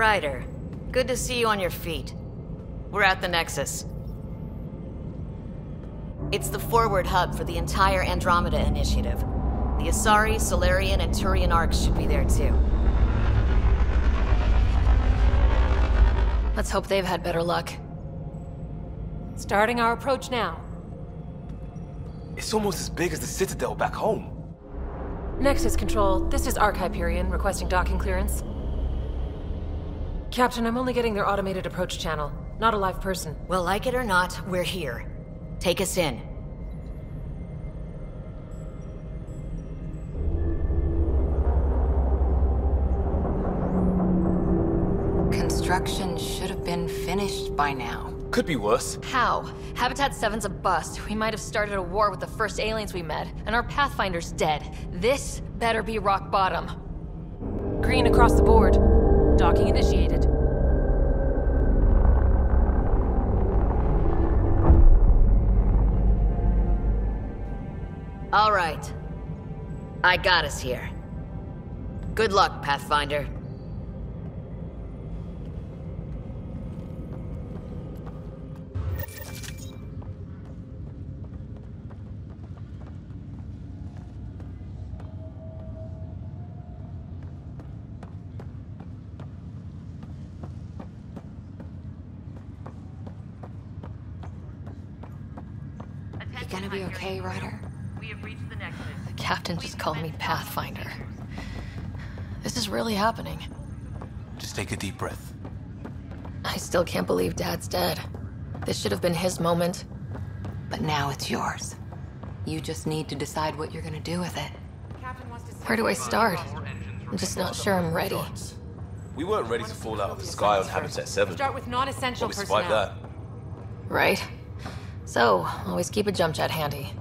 Ryder, good to see you on your feet. We're at the Nexus. It's the forward hub for the entire Andromeda Initiative. The Asari, Salarian, and Turian arks should be there too. Let's hope they've had better luck. Starting our approach now. It's almost as big as the Citadel back home. Nexus Control, this is Ark Hyperion, requesting docking clearance. Captain, I'm only getting their automated approach channel, not a live person. Well, like it or not, we're here. Take us in. Construction should have been finished by now. Could be worse. How? Habitat 7's a bust. We might have started a war with the first aliens we met, and our Pathfinder's dead. This better be rock bottom. Green across the board. Docking initiated. All right. I got us here. Good luck, Pathfinder. Gonna be okay, Ryder? We have reached the Nexus. The captain just called me Pathfinder. This is really happening. Just take a deep breath. I still can't believe Dad's dead. This should have been his moment. But now it's yours. You just need to decide what you're gonna do with it. Where do I start? I'm just not sure I'm ready. We weren't ready to fall out of the sky on Habitat 7. Start with non-essential But we survived personnel. that. Right? So, always keep a jump jet handy.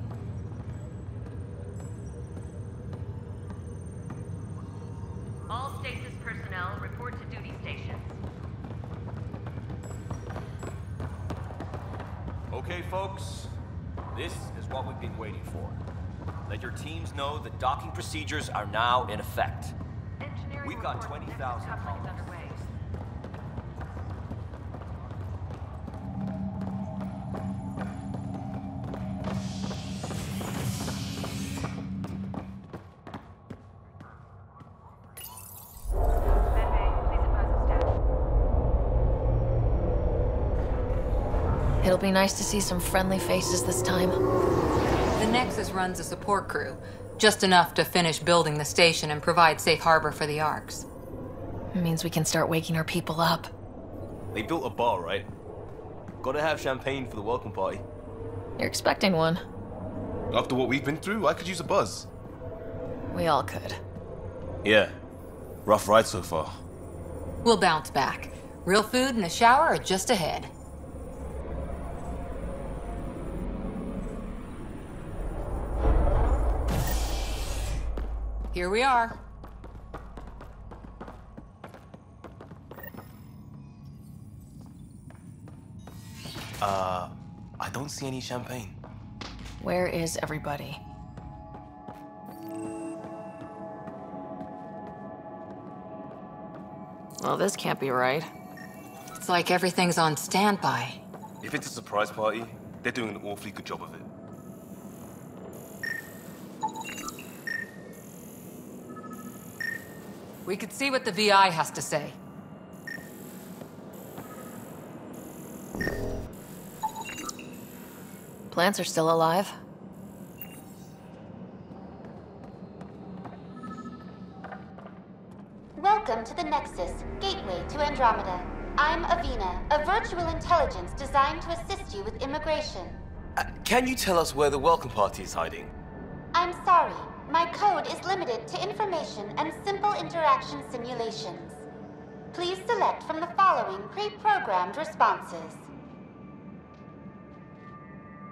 All stasis personnel report to duty stations. Okay, folks. This is what we've been waiting for. Let your teams know that docking procedures are now in effect. We've got 20,000 colonists. It'll be nice to see some friendly faces this time. The Nexus runs a support crew, just enough to finish building the station and provide safe harbor for the Arks. It means we can start waking our people up. They built a bar, right? Gotta have champagne for the welcome party. You're expecting one. After what we've been through, I could use a buzz. We all could. Yeah. Rough ride so far. We'll bounce back. Real food and a shower are just ahead. Here we are. Uh, I don't see any champagne. Where is everybody? Well, this can't be right. It's like everything's on standby. If it's a surprise party, they're doing an awfully good job of it. We could see what the VI has to say. Plants are still alive. Welcome to the Nexus, gateway to Andromeda. I'm Avina, a virtual intelligence designed to assist you with immigration. Uh, can you tell us where the welcome party is hiding? I'm sorry, my code is limited to information and simple interaction simulations. Please select from the following pre-programmed responses.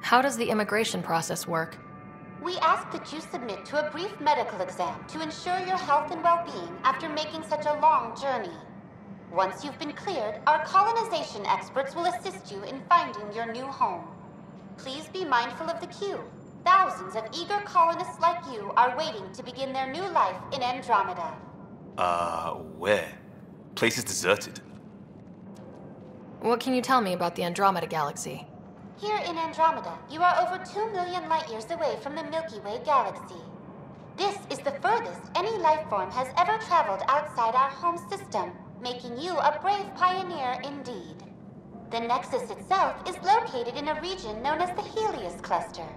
How does the immigration process work? We ask that you submit to a brief medical exam to ensure your health and well-being after making such a long journey. Once you've been cleared, our colonization experts will assist you in finding your new home. Please be mindful of the queue. Thousands of eager colonists like you are waiting to begin their new life in Andromeda. Uh, where? Place is deserted. What can you tell me about the Andromeda Galaxy? Here in Andromeda, you are over 2 million light years away from the Milky Way galaxy. This is the furthest any life form has ever traveled outside our home system, making you a brave pioneer indeed. The Nexus itself is located in a region known as the Helios Cluster.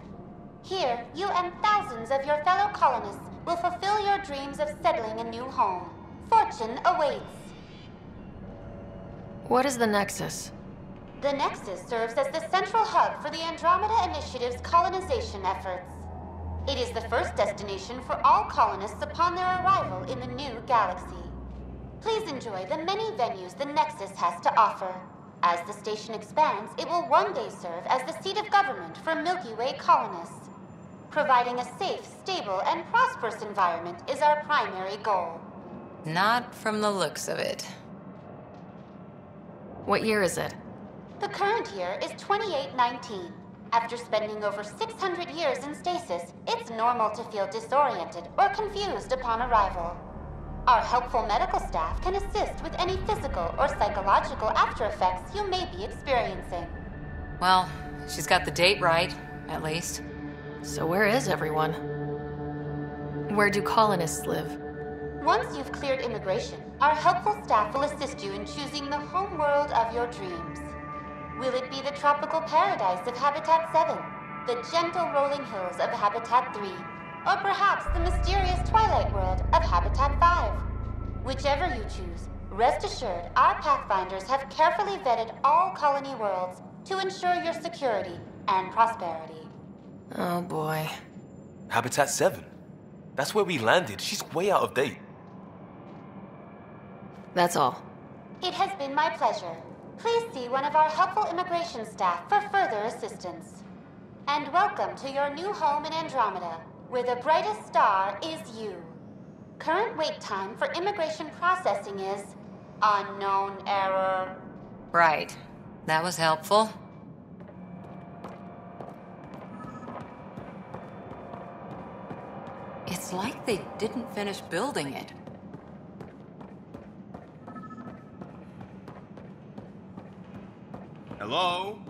Here, you and thousands of your fellow colonists will fulfill your dreams of settling a new home. Fortune awaits. What is the Nexus? The Nexus serves as the central hub for the Andromeda Initiative's colonization efforts. It is the first destination for all colonists upon their arrival in the new galaxy. Please enjoy the many venues the Nexus has to offer. As the station expands, it will one day serve as the seat of government for Milky Way colonists. Providing a safe, stable, and prosperous environment is our primary goal. Not from the looks of it. What year is it? The current year is 2819. After spending over 600 years in stasis, it's normal to feel disoriented or confused upon arrival. Our helpful medical staff can assist with any physical or psychological after effects you may be experiencing. Well, she's got the date right, at least. So where is everyone? Where do colonists live? Once you've cleared immigration, our helpful staff will assist you in choosing the home world of your dreams. Will it be the tropical paradise of Habitat 7, the gentle rolling hills of Habitat 3, or perhaps the mysterious twilight world of Habitat 5? Whichever you choose, rest assured our Pathfinders have carefully vetted all colony worlds to ensure your security and prosperity. Oh boy. Habitat 7. That's where we landed. She's way out of date. That's all. It has been my pleasure. Please see one of our helpful immigration staff for further assistance. And welcome to your new home in Andromeda, where the brightest star is you. Current wait time for immigration processing is unknown error. Right. That was helpful. It's like they didn't finish building it. Hello?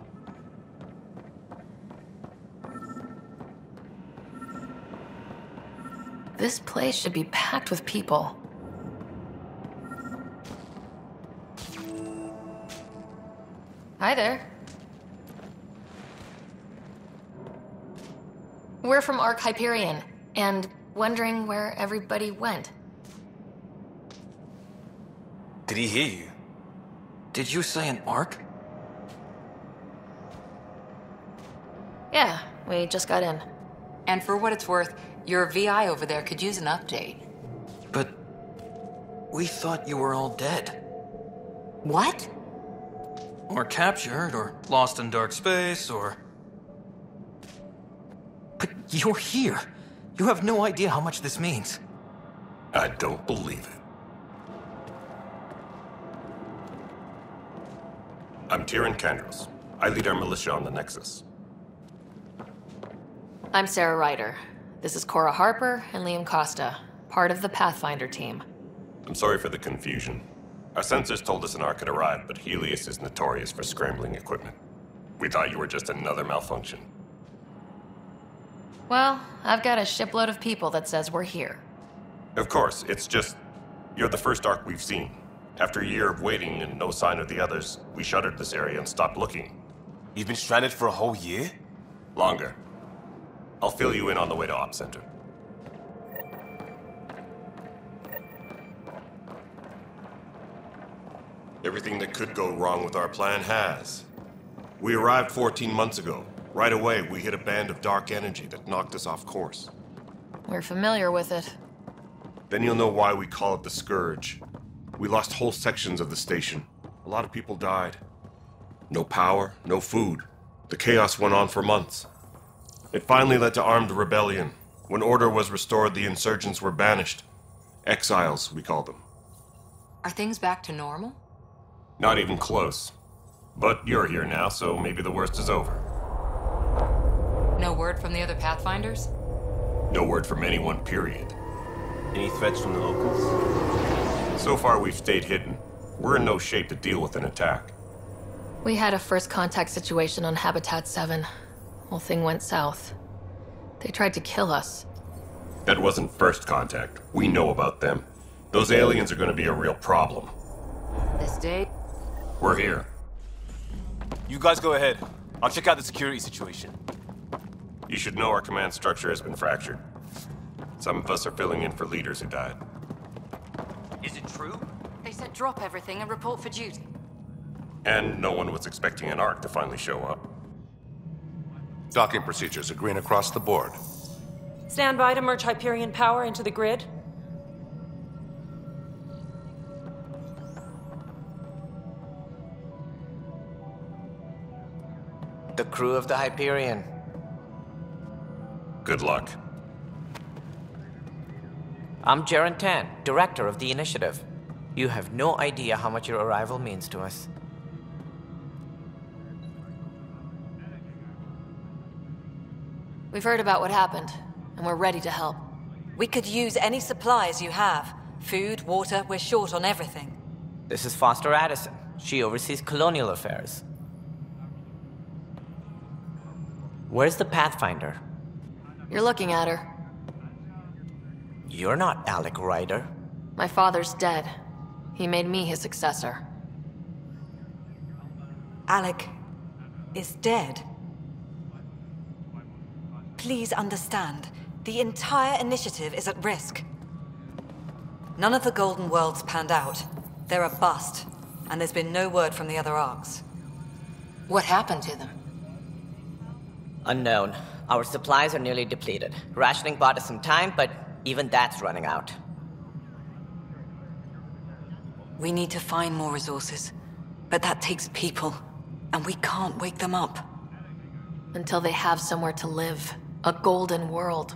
This place should be packed with people. Hi there. We're from Ark Hyperion, and wondering where everybody went. Did he hear you? Did you say an Ark? Yeah, we just got in. And for what it's worth, your VI over there could use an update. But we thought you were all dead. What? Or captured, or lost in dark space, or. But you're here. You have no idea how much this means. I don't believe it. I'm Tiran Kandros. I lead our militia on the Nexus. I'm Sarah Ryder. This is Cora Harper and Liam Kosta, part of the Pathfinder team. I'm sorry for the confusion. Our sensors told us an Ark had arrived, but Helios is notorious for scrambling equipment. We thought you were just another malfunction. Well, I've got a shipload of people that says we're here. Of course, it's just. You're the first Ark we've seen. After a year of waiting and no sign of the others, we shuttered this area and stopped looking. You've been stranded for a whole year? Longer. I'll fill you in on the way to Op Center. Everything that could go wrong with our plan has. We arrived 14 months ago. Right away, we hit a band of dark energy that knocked us off course. We're familiar with it. Then you'll know why we call it the Scourge. We lost whole sections of the station. A lot of people died. No power, no food. The chaos went on for months. It finally led to armed rebellion. When order was restored, the insurgents were banished. Exiles, we call them. Are things back to normal? Not even close. But you're here now, so maybe the worst is over. No word from the other Pathfinders? No word from anyone, period. Any threats from the locals? So far, we've stayed hidden. We're in no shape to deal with an attack. We had a first contact situation on Habitat 7. Whole thing went south. They tried to kill us. That wasn't first contact. We know about them. Those aliens are gonna be a real problem. This day? We're here. You guys go ahead. I'll check out the security situation. You should know our command structure has been fractured. Some of us are filling in for leaders who died. Is it true? They said drop everything and report for duty. And no one was expecting an Ark to finally show up. Docking procedures are green across the board. Stand by to merge Hyperion power into the grid. The crew of the Hyperion. Good luck. I'm Jarun Tann, director of the initiative. You have no idea how much your arrival means to us. We've heard about what happened, and we're ready to help. We could use any supplies you have. Food, water, we're short on everything. This is Foster Addison. She oversees colonial affairs. Where's the Pathfinder? You're looking at her. You're not Alec Ryder. My father's dead. He made me his successor. Alec is dead. Please understand, the entire initiative is at risk. None of the Golden Worlds panned out. They're a bust, and there's been no word from the other Arks. What happened to them? Unknown. Our supplies are nearly depleted. Rationing bought us some time, but even that's running out. We need to find more resources, but that takes people, and we can't wake them up. Until they have somewhere to live. A golden world.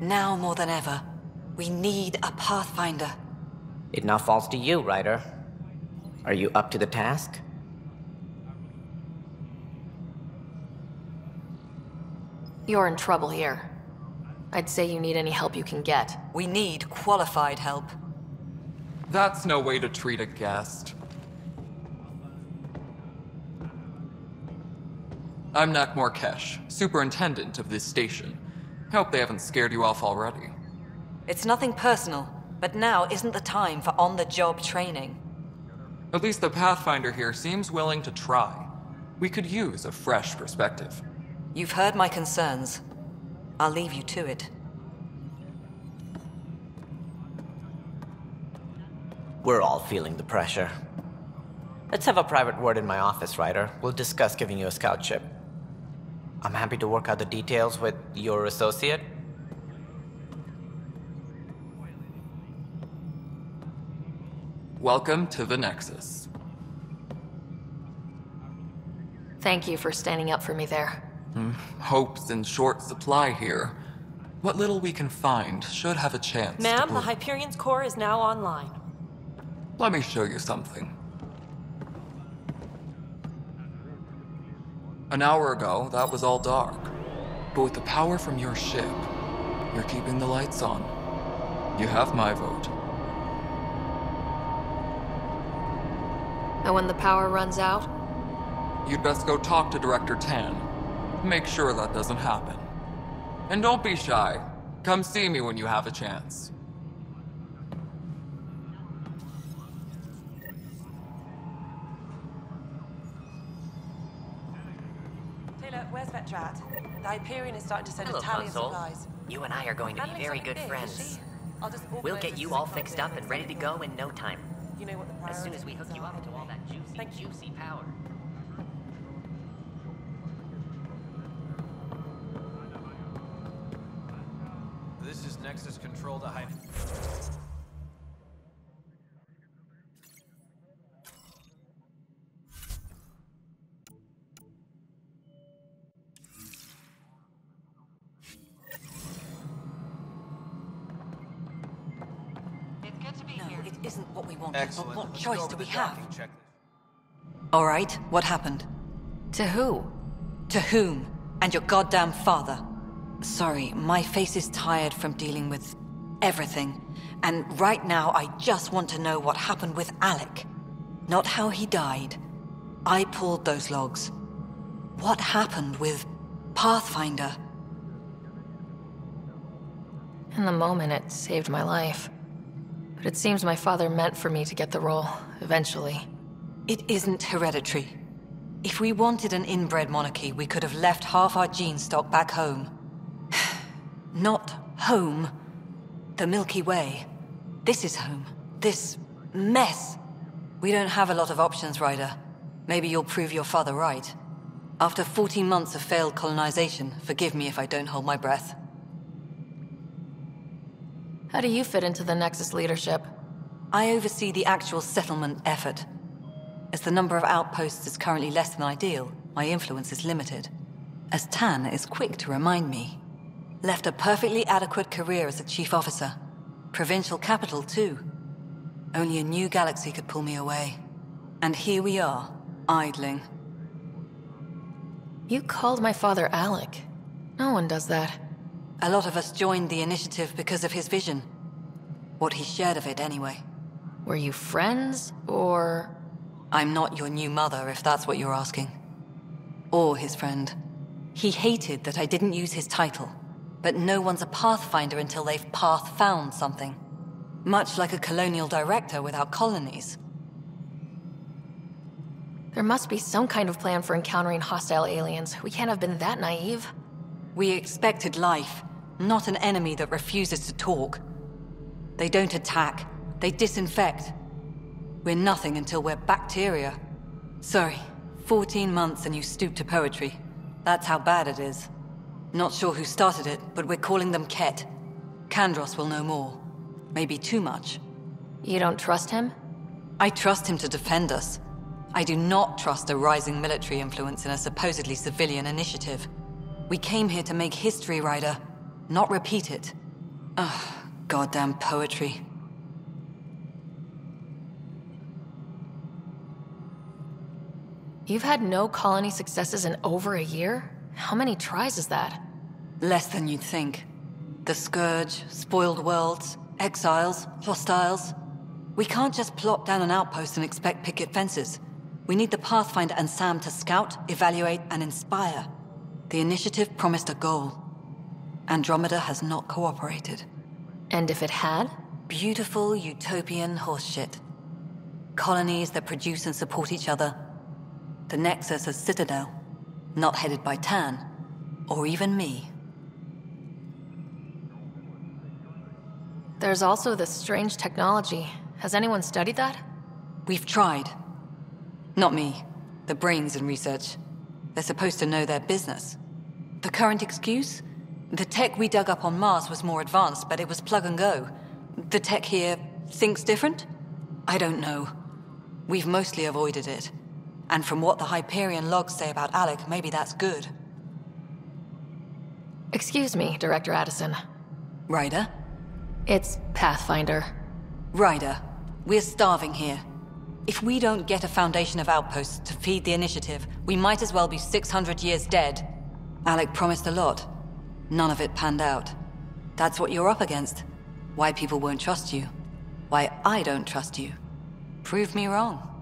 Now more than ever, we need a Pathfinder. It now falls to you, Ryder. Are you up to the task? You're in trouble here. I'd say you need any help you can get. We need qualified help. That's no way to treat a guest. I'm Nakmor Kesh, superintendent of this station. Hope they haven't scared you off already. It's nothing personal, but now isn't the time for on-the-job training. At least the Pathfinder here seems willing to try. We could use a fresh perspective. You've heard my concerns. I'll leave you to it. We're all feeling the pressure. Let's have a private word in my office, Ryder. We'll discuss giving you a scout ship. I'm happy to work out the details with your associate. Welcome to the Nexus. Thank you for standing up for me there. Hope's in short supply here. What little we can find should have a chance. Ma'am, the. Hyperion's core is now online. Let me show you something. An hour ago, that was all dark. But with the power from your ship, you're keeping the lights on. You have my vote. And when the power runs out, You'd best go talk to Director Tann. Make sure that doesn't happen. And don't be shy. Come see me when you have a chance. Taylor, where's Vetrat? The Hyperion is starting to send Hello, a tally Console. of supplies. You and I are going to be very good big, friends. is she? I'll just We'll get you all fixed up and ready to go in no time. You know what the As soon as we hook you up to all that juicy, juicy power. This is Control to Hy- No, it isn't what we wanted, Excellent. but what Let's choice do we have? All right, what happened? to who? To whom? And your goddamn father. Sorry, my face is tired from dealing with everything. And right now, I just want to know what happened with Alec. Not how he died. I pulled those logs. What happened with Pathfinder? In the moment, it saved my life. But it seems my father meant for me to get the role, eventually. It isn't hereditary. If we wanted an inbred monarchy, we could have left half our gene stock back home. Not home. The Milky Way. This is home. This mess. We don't have a lot of options, Ryder. Maybe you'll prove your father right. After 14 months of failed colonization, forgive me if I don't hold my breath. How do you fit into the Nexus leadership? I oversee the actual settlement effort. As the number of outposts is currently less than ideal, my influence is limited. As Tann is quick to remind me. Left a perfectly adequate career as a chief officer. Provincial capital, too. Only a new galaxy could pull me away. And here we are, idling. You called my father Alec. No one does that. A lot of us joined the initiative because of his vision. What he shared of it, anyway. Were you friends, or...? I'm not your new mother, if that's what you're asking. Or his friend. He hated that I didn't use his title. But no one's a Pathfinder until they've path found something. Much like a colonial director without colonies. There must be some kind of plan for encountering hostile aliens. We can't have been that naive. We expected life, not an enemy that refuses to talk. They don't attack, they disinfect. We're nothing until we're bacteria. Sorry, 14 months and you stoop to poetry. That's how bad it is. Not sure who started it, but we're calling them Kett. Kandros will know more. Maybe too much. You don't trust him? I trust him to defend us. I do not trust a rising military influence in a supposedly civilian initiative. We came here to make history, Ryder, not repeat it. Ugh, goddamn poetry. You've had no colony successes in over a year? How many tries is that? Less than you'd think. The Scourge, spoiled worlds, exiles, hostiles. We can't just plop down an outpost and expect picket fences. We need the Pathfinder and Sam to scout, evaluate, and inspire. The initiative promised a goal. Andromeda has not cooperated. And if it had? Beautiful utopian horseshit. Colonies that produce and support each other. The Nexus as Citadel, not headed by Tann, or even me. There's also this strange technology. Has anyone studied that? We've tried. Not me. The brains in research. They're supposed to know their business. The current excuse? The tech we dug up on Mars was more advanced, but it was plug and go. The tech here thinks different? I don't know. We've mostly avoided it. And from what the Hyperion logs say about Alec, maybe that's good. Excuse me, Director Addison. Ryder? It's Pathfinder. Ryder, we're starving here. If we don't get a foundation of outposts to feed the initiative, we might as well be 600 years dead. Alec promised a lot. None of it panned out. That's what you're up against. Why people won't trust you. Why I don't trust you. Prove me wrong.